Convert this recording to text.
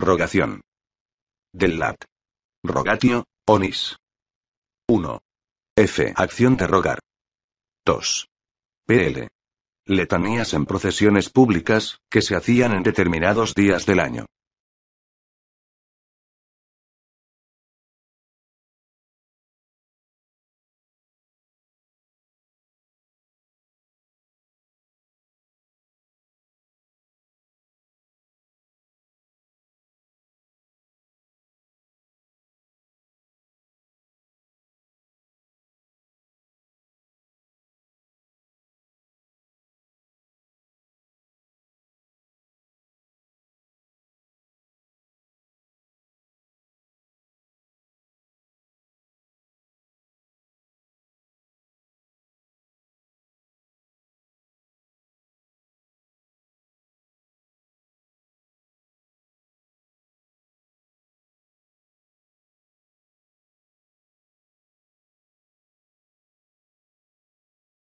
Rogación. Del lat. Rogatio, onis. 1. F. Acción de rogar. 2. PL. Letanías en procesiones públicas, que se hacían en determinados días del año.